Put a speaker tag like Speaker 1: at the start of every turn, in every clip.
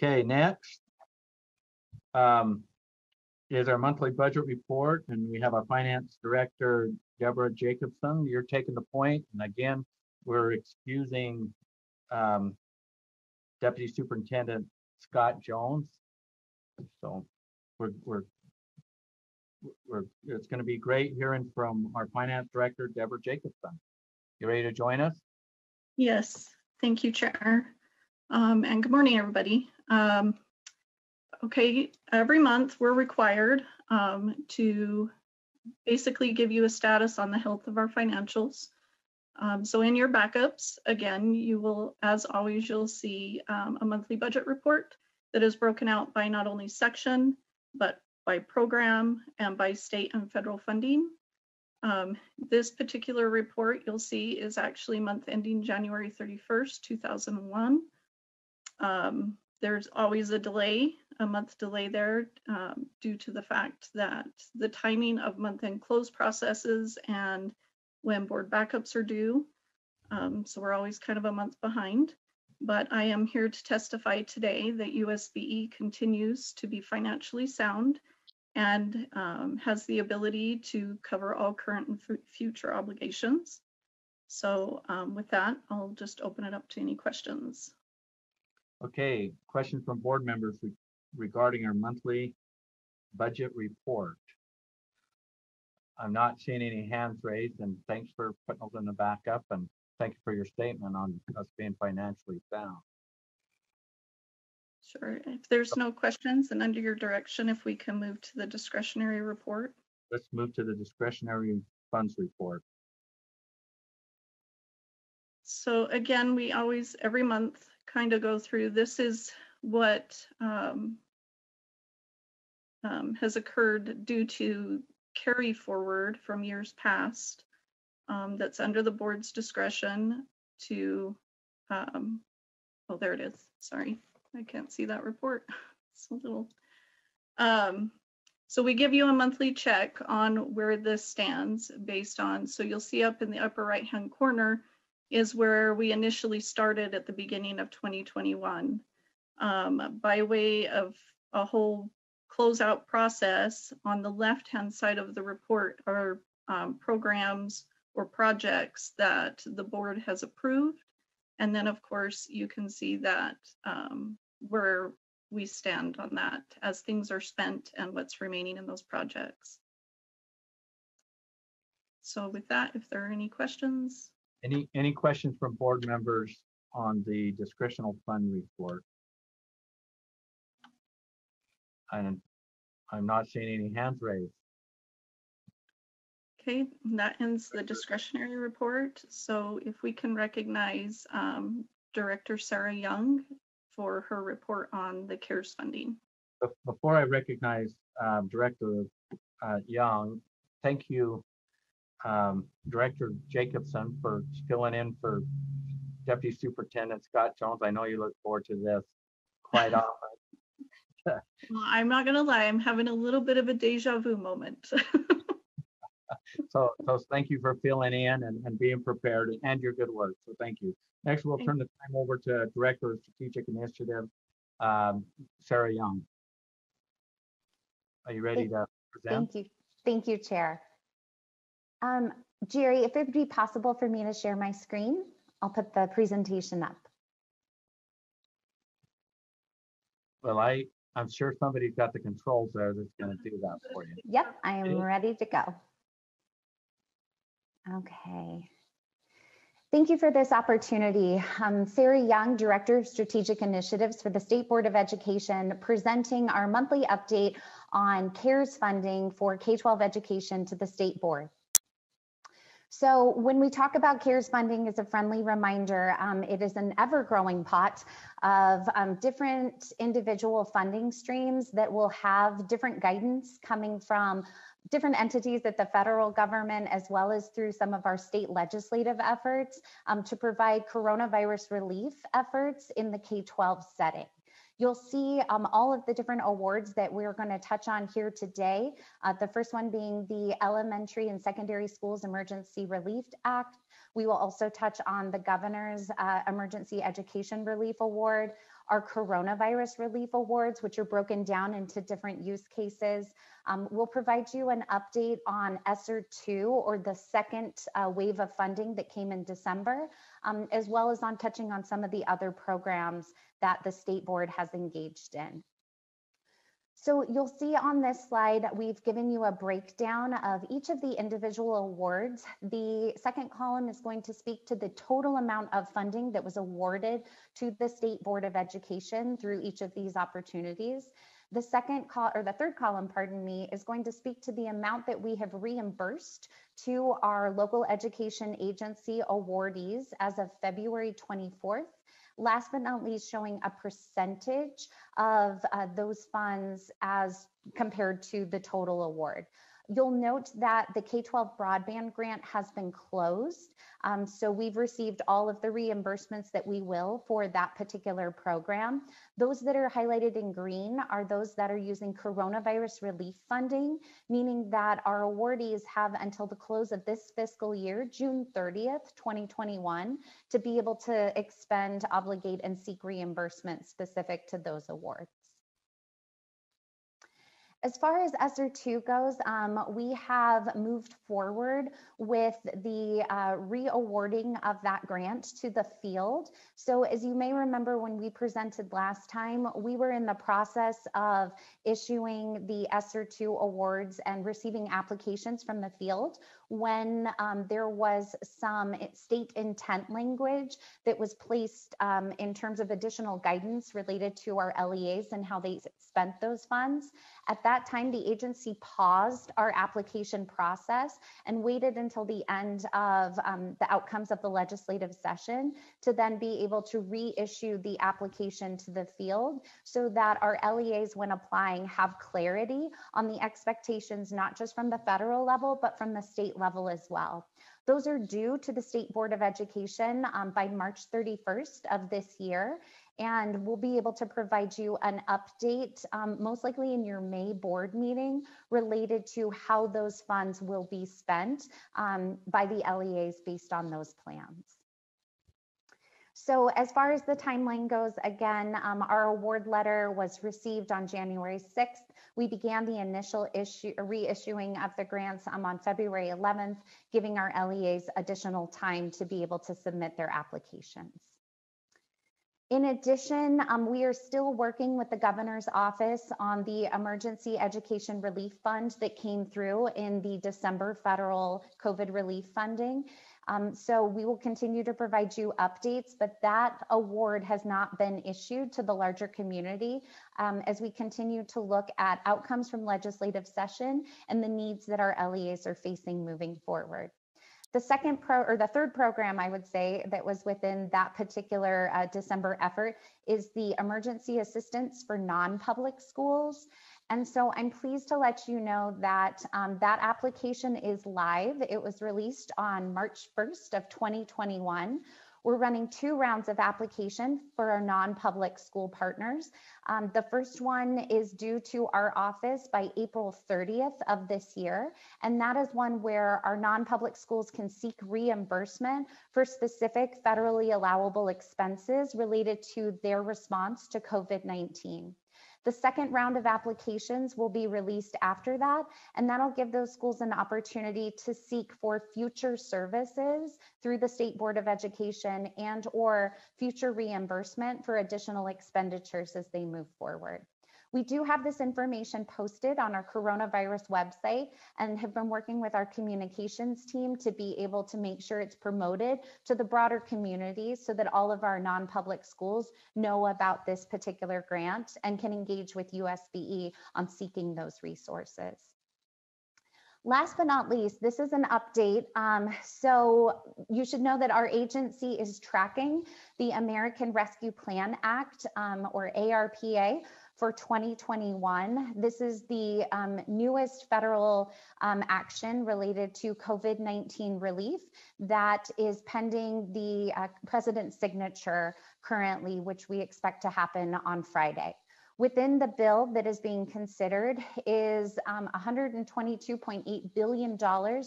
Speaker 1: Okay, next um, is our monthly budget report, and we have our finance director, Deborah Jacobson. You're taking the point, and again, we're excusing um, Deputy Superintendent Scott Jones. So we're, we're, we're, it's going to be great hearing from our finance director, Deborah Jacobson. You ready to join us?
Speaker 2: Yes, thank you, Chair. Um, and good morning, everybody. Um, okay, every month we're required um, to basically give you a status on the health of our financials. Um, so in your backups, again, you will, as always, you'll see um, a monthly budget report that is broken out by not only section, but by program and by state and federal funding. Um, this particular report you'll see is actually month ending January 31st, 2001. Um, there's always a delay, a month delay there um, due to the fact that the timing of month end close processes and when board backups are due. Um, so we're always kind of a month behind. But I am here to testify today that USBE continues to be financially sound and um, has the ability to cover all current and future obligations. So um, with that, I'll just open it up to any questions.
Speaker 1: Okay, question from board members re regarding our monthly budget report. I'm not seeing any hands raised and thanks for putting those in the backup and thank you for your statement on us being financially sound.
Speaker 2: Sure. If there's no questions and under your direction, if we can move to the discretionary report.
Speaker 1: Let's move to the discretionary funds report.
Speaker 2: So again, we always, every month, kind of go through, this is what um, um, has occurred due to carry forward from years past um, that's under the board's discretion to, um, oh, there it is. Sorry, I can't see that report. It's a little, um, so we give you a monthly check on where this stands based on, so you'll see up in the upper right hand corner is where we initially started at the beginning of 2021. Um, by way of a whole closeout process, on the left-hand side of the report are um, programs or projects that the board has approved. And then, of course, you can see that um, where we stand on that as things are spent and what's remaining in those projects. So with that, if there are any questions.
Speaker 1: Any, any questions from board members on the discretional fund report? And I'm not seeing any hands raised.
Speaker 2: Okay, that ends the discretionary report. So if we can recognize um, Director Sarah Young for her report on the CARES funding.
Speaker 1: Before I recognize um, Director uh, Young, thank you um, Director Jacobson for filling in for Deputy Superintendent Scott Jones. I know you look forward to this quite often.
Speaker 2: well, I'm not gonna lie, I'm having a little bit of a deja vu moment.
Speaker 1: so, so thank you for filling in and, and being prepared and your good work. So thank you. Next, we'll turn the time over to Director of Strategic Initiative, um, Sarah Young. Are you ready to present?
Speaker 3: Thank you. Thank you, Chair. Um, Jerry, if it would be possible for me to share my screen, I'll put the presentation up.
Speaker 1: Well, I, I'm sure somebody's got the controls there that's going to do that for you.
Speaker 3: Yep, I am ready to go. Okay. Thank you for this opportunity. I'm Sarah Young, Director of Strategic Initiatives for the State Board of Education, presenting our monthly update on CARES funding for K-12 education to the State Board. So when we talk about CARES funding as a friendly reminder, um, it is an ever-growing pot of um, different individual funding streams that will have different guidance coming from different entities at the federal government as well as through some of our state legislative efforts um, to provide coronavirus relief efforts in the K-12 setting. You'll see um, all of the different awards that we're going to touch on here today. Uh, the first one being the Elementary and Secondary Schools Emergency Relief Act. We will also touch on the Governor's uh, Emergency Education Relief Award, our coronavirus relief awards, which are broken down into different use cases. Um, we'll provide you an update on ESSER 2 or the second uh, wave of funding that came in December, um, as well as on touching on some of the other programs that the state board has engaged in. So you'll see on this slide, we've given you a breakdown of each of the individual awards. The second column is going to speak to the total amount of funding that was awarded to the State Board of Education through each of these opportunities. The second col or the third column, pardon me, is going to speak to the amount that we have reimbursed to our local education agency awardees as of February 24th last but not least, showing a percentage of uh, those funds as compared to the total award. You'll note that the K-12 broadband grant has been closed. Um, so we've received all of the reimbursements that we will for that particular program. Those that are highlighted in green are those that are using coronavirus relief funding, meaning that our awardees have until the close of this fiscal year, June 30th, 2021, to be able to expend, obligate, and seek reimbursement specific to those awards. As far as ESSER 2 goes, um, we have moved forward with the uh, re-awarding of that grant to the field. So as you may remember when we presented last time, we were in the process of issuing the ESSER 2 awards and receiving applications from the field when um, there was some state intent language that was placed um, in terms of additional guidance related to our LEAs and how they spent those funds. At that time, the agency paused our application process and waited until the end of um, the outcomes of the legislative session to then be able to reissue the application to the field so that our LEAs, when applying, have clarity on the expectations, not just from the federal level, but from the state level as well. Those are due to the State Board of Education um, by March 31st of this year. And we'll be able to provide you an update, um, most likely in your May board meeting, related to how those funds will be spent um, by the LEAs based on those plans. So as far as the timeline goes, again, um, our award letter was received on January 6th. We began the initial issue reissuing of the grants um, on February 11th, giving our LEAs additional time to be able to submit their applications. In addition, um, we are still working with the governor's office on the emergency education relief fund that came through in the December federal COVID relief funding. Um, so we will continue to provide you updates, but that award has not been issued to the larger community um, as we continue to look at outcomes from legislative session and the needs that our LEAs are facing moving forward. The second pro or the third program I would say that was within that particular uh, December effort is the emergency assistance for non-public schools. And so I'm pleased to let you know that um, that application is live. It was released on March 1st of 2021. We're running two rounds of application for our non-public school partners. Um, the first one is due to our office by April 30th of this year. And that is one where our non-public schools can seek reimbursement for specific federally allowable expenses related to their response to COVID-19. The second round of applications will be released after that, and that'll give those schools an opportunity to seek for future services through the State Board of Education and or future reimbursement for additional expenditures as they move forward. We do have this information posted on our coronavirus website and have been working with our communications team to be able to make sure it's promoted to the broader community so that all of our non-public schools know about this particular grant and can engage with USBE on seeking those resources. Last but not least, this is an update. Um, so you should know that our agency is tracking the American Rescue Plan Act um, or ARPA for 2021. This is the um, newest federal um, action related to COVID-19 relief that is pending the uh, president's signature currently, which we expect to happen on Friday. Within the bill that is being considered is um, $122.8 billion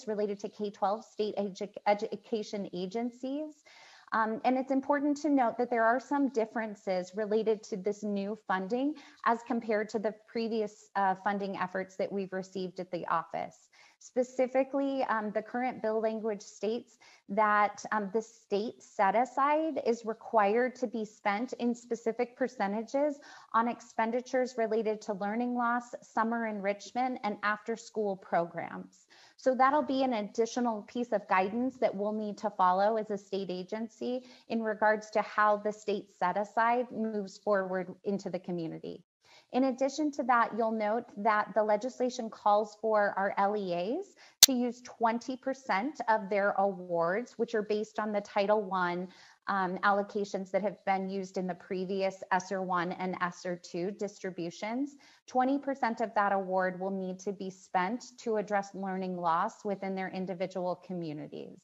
Speaker 3: related to K-12 state edu education agencies. Um, and it's important to note that there are some differences related to this new funding as compared to the previous uh, funding efforts that we've received at the office. Specifically, um, the current bill language states that um, the state set aside is required to be spent in specific percentages on expenditures related to learning loss, summer enrichment, and after school programs. So that'll be an additional piece of guidance that we'll need to follow as a state agency in regards to how the state set aside moves forward into the community. In addition to that, you'll note that the legislation calls for our LEAs to use 20% of their awards, which are based on the Title I um, allocations that have been used in the previous ESSER 1 and ESSER 2 distributions. 20% of that award will need to be spent to address learning loss within their individual communities.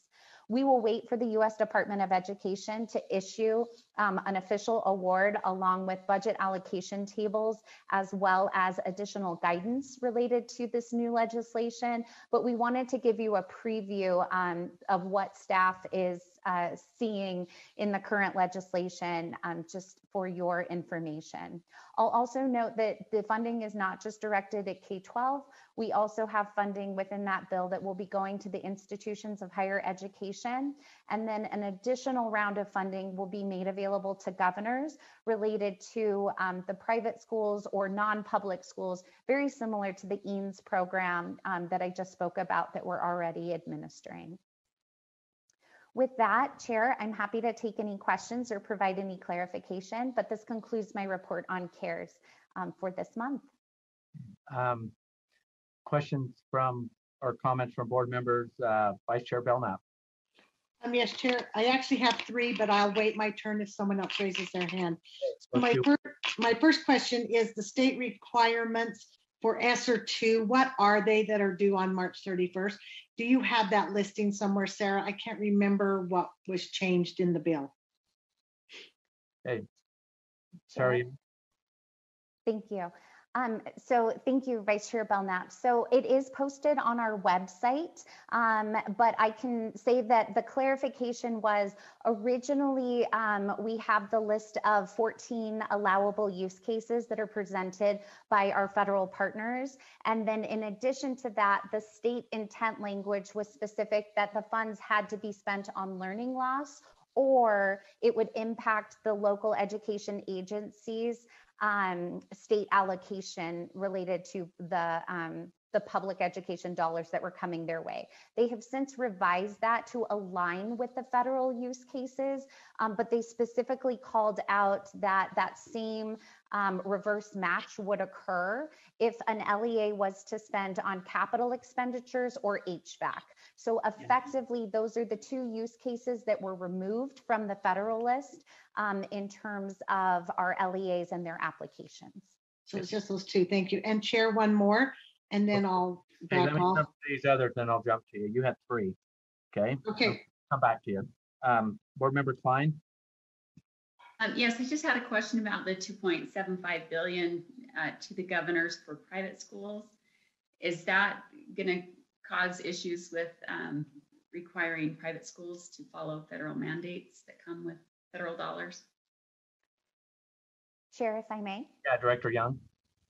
Speaker 3: We will wait for the US Department of Education to issue um, an official award along with budget allocation tables, as well as additional guidance related to this new legislation. But we wanted to give you a preview um, of what staff is uh, seeing in the current legislation um, just for your information. I'll also note that the funding is not just directed at K-12. We also have funding within that bill that will be going to the institutions of higher education. And then an additional round of funding will be made available to governors related to um, the private schools or non-public schools, very similar to the EANS program um, that I just spoke about that we're already administering. With that, Chair, I'm happy to take any questions or provide any clarification, but this concludes my report on CARES um, for this month.
Speaker 1: Um, questions from or comments from board members, uh, Vice Chair Belknap.
Speaker 4: Um, yes, Chair, I actually have three, but I'll wait my turn if someone else raises their hand.
Speaker 1: Let's
Speaker 4: My
Speaker 1: do-
Speaker 4: first, my first question is the state requirements for ESSER two, what are they that are due on March thirty-first? Do you have that listing somewhere, Sarah? I can't remember what was changed in the bill.
Speaker 1: Hey, sorry,
Speaker 3: Thank you. Um, so thank you, Vice Chair Belknap. So it is posted on our website, um, but I can say that the clarification was originally um, we have the list of 14 allowable use cases that are presented by our federal partners. And then in addition to that, the state intent language was specific that the funds had to be spent on learning loss or it would impact the local education agencies um, state allocation related to the um, the public education dollars that were coming their way. They have since revised that to align with the federal use cases, um, but they specifically called out that that same um, reverse match would occur if an LEA was to spend on capital expenditures or HVAC. So effectively, those are the two use cases that were removed from the federal list um, in terms of our LEAs and their applications.
Speaker 4: So it's just those two. Thank you. And Chair, one more, and then I'll
Speaker 1: Okay,
Speaker 4: back
Speaker 1: let me
Speaker 4: off.
Speaker 1: jump to these others, then I'll jump to you. You had three. Okay,
Speaker 4: Okay,
Speaker 1: come back to you. Um, board member Cline,
Speaker 5: Um, yes, I just had a question about the two point seven five billion, uh, to the governors for private schools. Is that gonna cause issues with, um, requiring private schools to follow federal mandates that come with federal dollars?
Speaker 3: Chair, if I may.
Speaker 1: yeah, Director Young.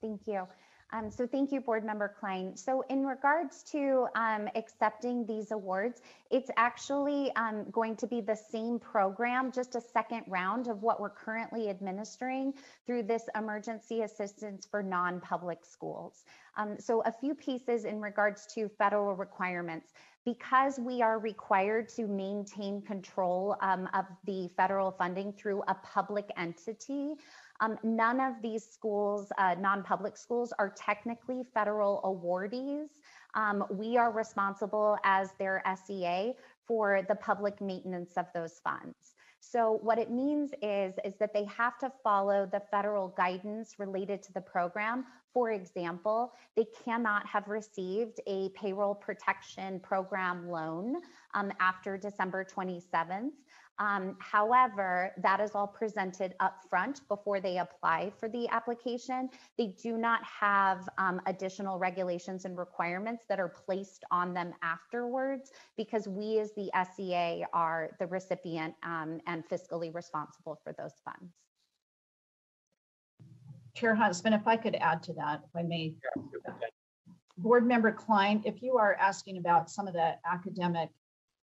Speaker 3: Thank you. Um, so thank you, Board Member Cline. So in regards to um, accepting these awards, it's actually um, going to be the same program, just a second round of what we're currently administering through this emergency assistance for non-public schools. Um, so a few pieces in regards to federal requirements. Because we are required to maintain control um, of the federal funding through a public entity, um, none of these schools, uh, non-public schools, are technically federal awardees. Um, we are responsible as their SEA for the public maintenance of those funds. So what it means is, is that they have to follow the federal guidance related to the program. For example, they cannot have received a payroll protection program loan um, after December 27th. Um, however, that is all presented upfront before they apply for the application. They do not have um, additional regulations and requirements that are placed on them afterwards because we as the SEA are the recipient um, and fiscally responsible for those funds.
Speaker 6: Chair Huntsman, if I could add to that, if I may.
Speaker 1: Superintendent.
Speaker 6: Board Member Cline, if you are asking about some of the academic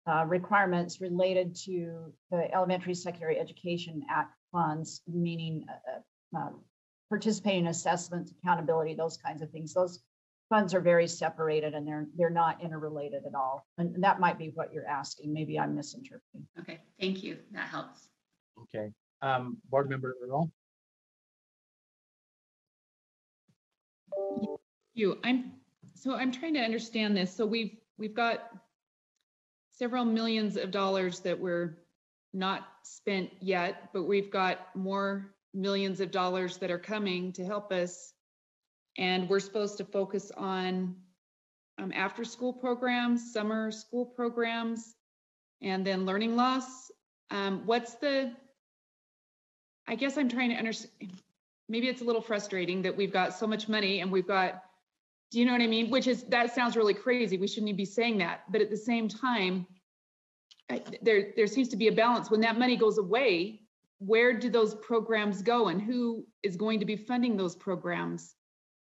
Speaker 6: uh, requirements related to the Elementary Secondary Education Act funds, meaning uh, uh, um, participating assessments, accountability, those kinds of things, those funds are very separated and they're, they're not interrelated at all. And that might be what you're asking. Maybe I'm misinterpreting.
Speaker 5: Okay, thank you. That helps.
Speaker 1: Okay, um, board member Earl,
Speaker 7: You, I'm, so I'm trying to understand this. So we've, we've got several millions of dollars that were not spent yet, but we've got more millions of dollars that are coming to help us. And we're supposed to focus on um, after-school programs, summer school programs, and then learning loss. Um, what's the, I guess I'm trying to understand, maybe it's a little frustrating that we've got so much money and we've got do you know what I mean? Which is, that sounds really crazy. We shouldn't even be saying that. But at the same time, I- there, there seems to be a balance. When that money goes away, where do those programs go and who is going to be funding those programs?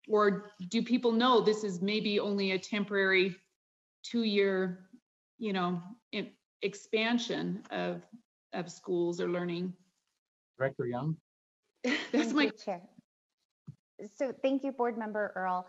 Speaker 7: Or do people know this is maybe only a temporary two-year, you know, expansion of, of schools or learning?
Speaker 1: Director Young,
Speaker 7: That's
Speaker 3: Thank
Speaker 7: my
Speaker 3: you, Chair. So thank you, Board Member Earl.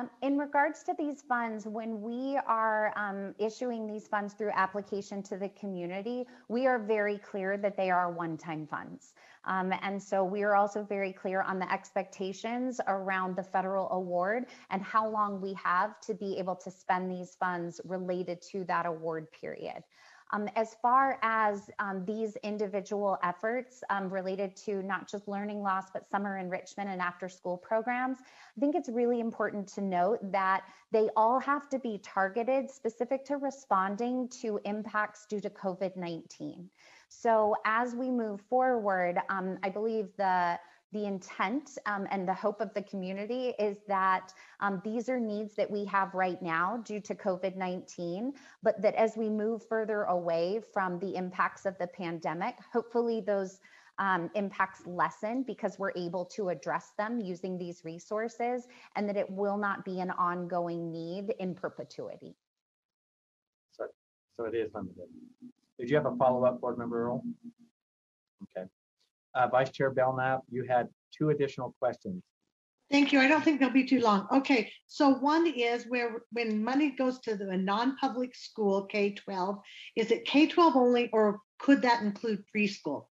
Speaker 3: Um, in regards to these funds, when we are um, issuing these funds through application to the community, we are very clear that they are one-time funds. Um, and so we are also very clear on the expectations around the federal award and how long we have to be able to spend these funds related to that award period. Um, as far as um, these individual efforts um, related to not just learning loss, but summer enrichment and after school programs, I think it's really important to note that they all have to be targeted specific to responding to impacts due to COVID 19. So as we move forward, um, I believe the the intent um, and the hope of the community is that um, these are needs that we have right now due to COVID 19, but that as we move further away from the impacts of the pandemic, hopefully those um, impacts lessen because we're able to address them using these resources and that it will not be an ongoing need in perpetuity.
Speaker 1: so, so it is limited. Did you have a follow-up, board member Earl? Okay. Uh, Vice Chair Belknap, you had two additional questions.
Speaker 4: Thank you. I don't think they'll be too long. Okay, so one is where, when money goes to the non-public school, K-12, is it K-12 only, or could that include preschool?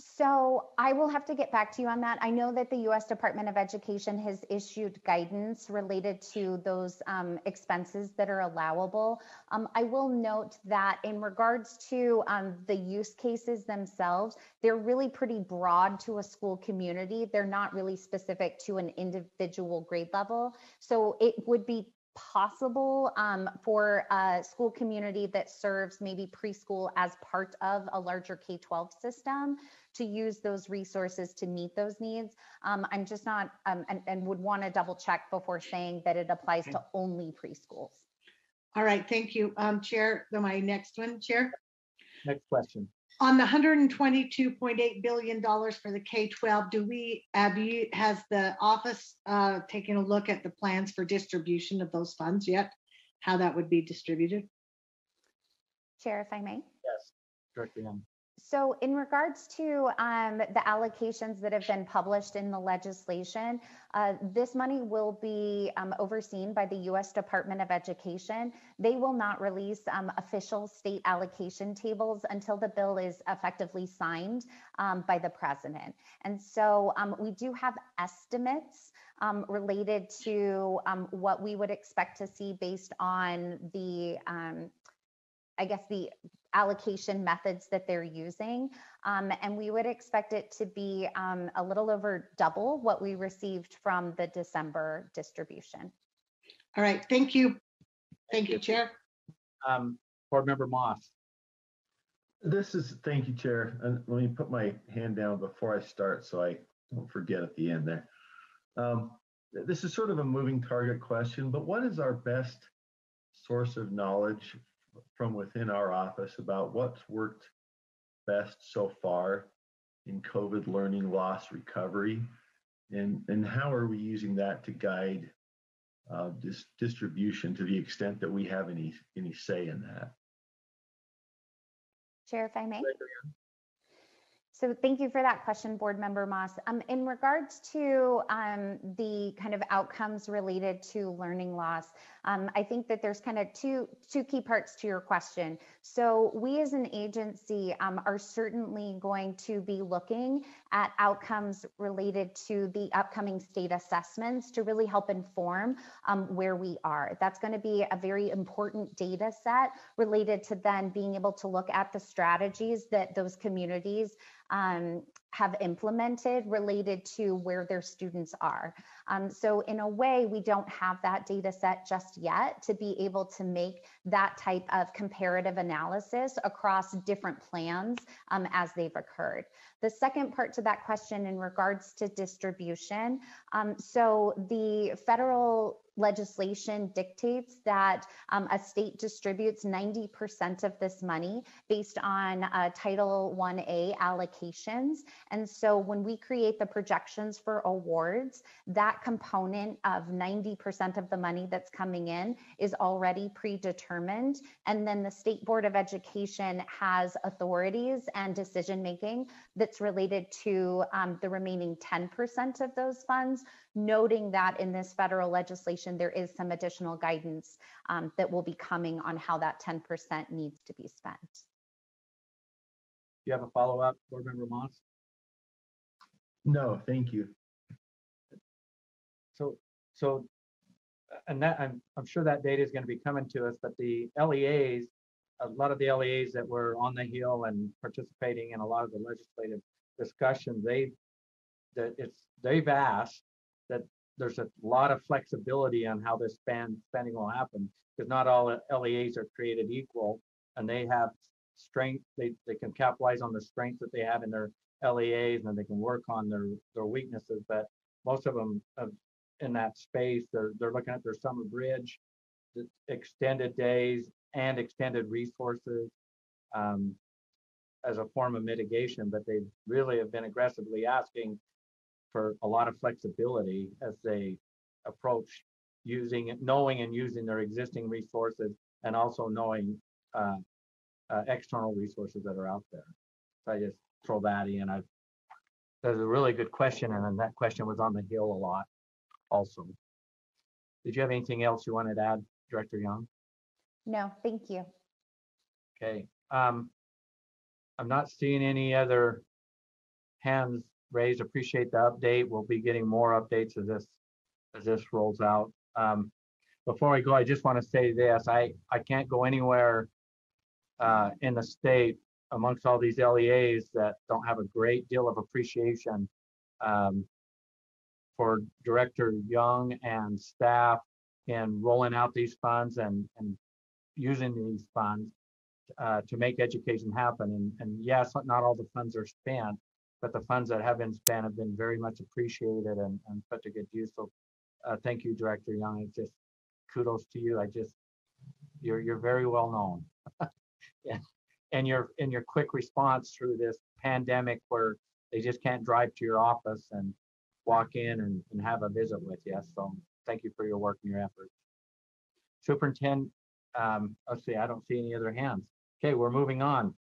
Speaker 3: So I will have to get back to you on that. I know that the U.S. Department of Education has issued guidance related to those um, expenses that are allowable. Um, I will note that in regards to um, the use cases themselves, they're really pretty broad to a school community. They're not really specific to an individual grade level. So it would be possible um, for a school community that serves maybe preschool as part of a larger K-12 system to use those resources to meet those needs. Um, I'm just not, um, and, and would want to double check before saying that it applies to only preschools.
Speaker 4: All right, thank you. Um, Chair, then my next one, Chair.
Speaker 1: Next question.
Speaker 4: On the hundred and twenty-two point eight billion dollars for the K-12, do we, have you, has the office uh, taken a look at the plans for distribution of those funds yet? How that would be distributed?
Speaker 3: Chair, if I may.
Speaker 1: Yes. Director Young.
Speaker 3: So in regards to um, the allocations that have been published in the legislation, uh, this money will be um, overseen by the U.S. Department of Education. They will not release um, official state allocation tables until the bill is effectively signed um, by the president. And so um, we do have estimates um, related to um, what we would expect to see based on the um, I guess the allocation methods that they're using. Um, and we would expect it to be um, a little over double what we received from the December distribution.
Speaker 4: All right, thank you. Thank you,
Speaker 1: you.
Speaker 4: Chair.
Speaker 1: Um, board member Moss.
Speaker 8: This is, thank you, Chair. And let me put my hand down before I start so I don't forget at the end there. Um, This is sort of a moving target question, but what is our best source of knowledge from within our office about what's worked best so far in COVID learning loss recovery? And, and how are we using that to guide uh, this distribution to the extent that we have any, any say in that?
Speaker 3: Chair, if I may. So thank you for that question, Board Member Moss. Um, in regards to um, the kind of outcomes related to learning loss, um, I think that there's kind of two two key parts to your question. So we as an agency um, are certainly going to be looking at outcomes related to the upcoming state assessments to really help inform um, where we are. That's going to be a very important data set related to then being able to look at the strategies that those communities um, have implemented related to where their students are. Um, so in a way, we don't have that data set just yet to be able to make that type of comparative analysis across different plans um, as they've occurred. The second part to that question in regards to distribution, um, so the federal legislation dictates that um, a state distributes 90% of this money based on uh, Title 1A allocations. And so when we create the projections for awards, that component of 90% of the money that's coming in is already predetermined. And then the State Board of Education has authorities and decision making that's related to um, the remaining 10% of those funds, noting that in this federal legislation, there is some additional guidance um, that will be coming on how that 10% needs to be spent.
Speaker 1: Do you have a follow-up, Board Member Moss?
Speaker 8: No, thank you.
Speaker 1: So, so, and that, I'm, I'm sure that data is going to be coming to us, but the LEAs, a lot of the LEAs that were on the Hill and participating in a lot of the legislative discussions, they, that it's, they've asked that there's a lot of flexibility on how this spending will happen, because not all LEAs are created equal, and they have strength, they, they can capitalize on the strengths that they have in their LEAs, and they can work on their, their weaknesses, but most of them have in that space. They're they're looking at their summer bridge, extended days and extended resources um, as a form of mitigation. But they really have been aggressively asking for a lot of flexibility as they approach using knowing and using their existing resources, and also knowing uh, uh, external resources that are out there. So I just throw that in. I that's a really good question, and then that question was on the hill a lot also. Did you have anything else you wanted to add, Director Young?
Speaker 3: No, thank you.
Speaker 1: Okay. Um, I'm not seeing any other hands raised. Appreciate the update. We'll be getting more updates as this as this rolls out. Um, before I go, I just want to say this. I I can't go anywhere uh, in the state amongst all these LEAs that don't have a great deal of appreciation um, for Director Young and staff in rolling out these funds and, and using these funds uh, to make education happen. And, and yes, not all the funds are spent, but the funds that have been spent have been very much appreciated and, and put to good use. So uh, thank you, Director Young. It's just kudos to you. I just, you're, you're very well known. yeah. And your, and your quick response through this pandemic where they just can't drive to your office and walk in and, and have a visit with you. So thank you for your work and your efforts. Superintendent, um, let's see, I don't see any other hands. Okay, we're moving on.